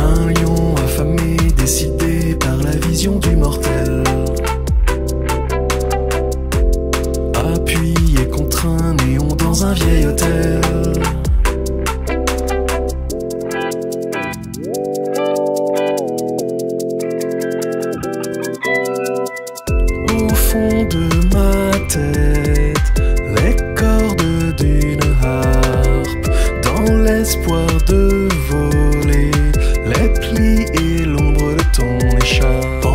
Un lion affamé, décidé par la vision du mortel. Appuyé contre un néon dans un vieil hôtel. Au fond de l'espoir de voler les plis et l'ombre de ton écharpe.